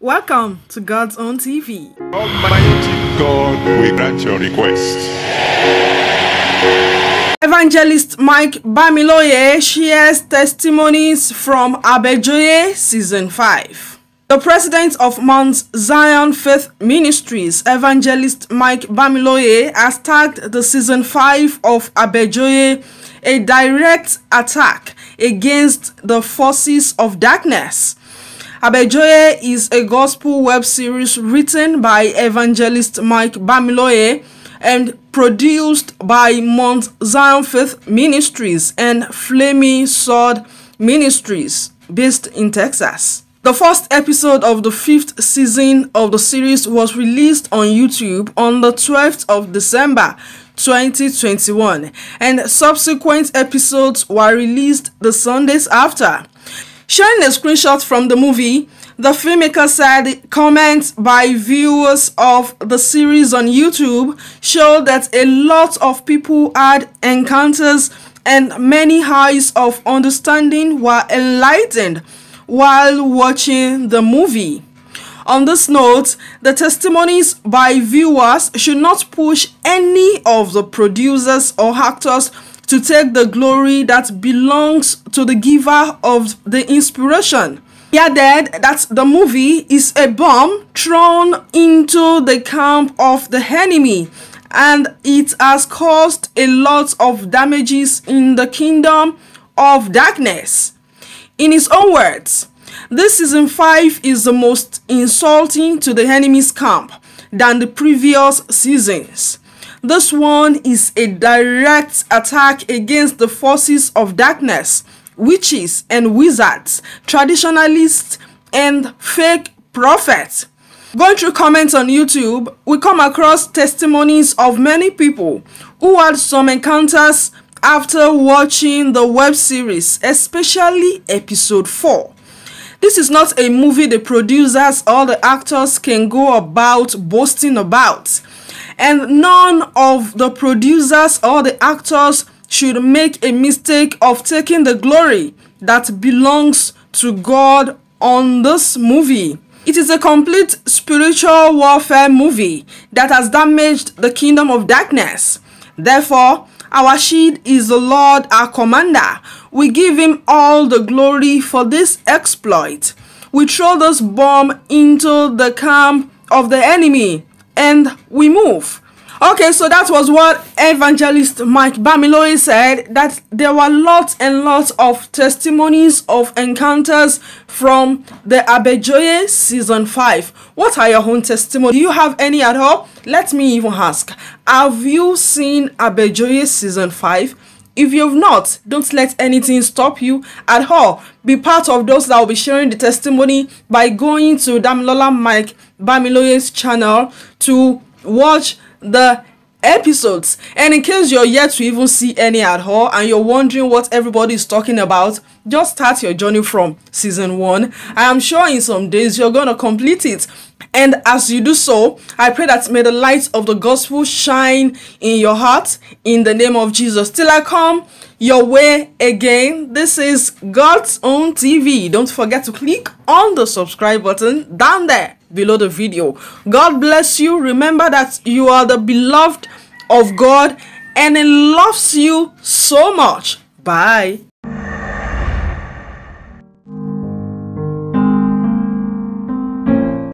Welcome to God's Own TV. Almighty God will grant your request. Evangelist Mike Bamiloye shares testimonies from Abejoye Season 5. The president of Mount Zion Faith Ministries, Evangelist Mike Bamiloye, has tagged the Season 5 of Abejoye a direct attack against the forces of darkness. Abejoye is a gospel web series written by evangelist Mike Bamiloye and produced by Mount Zion Faith Ministries and Flaming Sword Ministries based in Texas. The first episode of the fifth season of the series was released on YouTube on the 12th of December 2021 and subsequent episodes were released the Sundays after. Sharing a screenshot from the movie, the filmmaker said comments by viewers of the series on YouTube showed that a lot of people had encounters and many highs of understanding were enlightened while watching the movie. On this note, the testimonies by viewers should not push any of the producers or actors to take the glory that belongs to the giver of the inspiration. He added that the movie is a bomb thrown into the camp of the enemy and it has caused a lot of damages in the kingdom of darkness. In his own words, this season 5 is the most insulting to the enemy's camp than the previous seasons. This one is a direct attack against the forces of darkness, witches and wizards, traditionalists and fake prophets. Going through comments on YouTube, we come across testimonies of many people who had some encounters after watching the web series, especially episode 4. This is not a movie the producers or the actors can go about boasting about and none of the producers or the actors should make a mistake of taking the glory that belongs to God on this movie. It is a complete spiritual warfare movie that has damaged the kingdom of darkness. Therefore, our shield is the Lord our commander. We give him all the glory for this exploit. We throw this bomb into the camp of the enemy and we move. Okay, so that was what evangelist Mike Bamiloye said that there were lots and lots of testimonies of encounters from the Abejoye season 5. What are your own testimonies? Do you have any at all? Let me even ask. Have you seen Abejoye season 5? If you've not, don't let anything stop you at all. Be part of those that will be sharing the testimony by going to Damilola Mike Bamiloye's channel to watch the episodes. And in case you're yet to even see any at all and you're wondering what everybody is talking about, just start your journey from season 1. I am sure in some days you're going to complete it. And as you do so, I pray that may the light of the gospel shine in your heart in the name of Jesus. Till I come your way again, this is God's own TV. Don't forget to click on the subscribe button down there below the video. God bless you. Remember that you are the beloved of God and He loves you so much. Bye.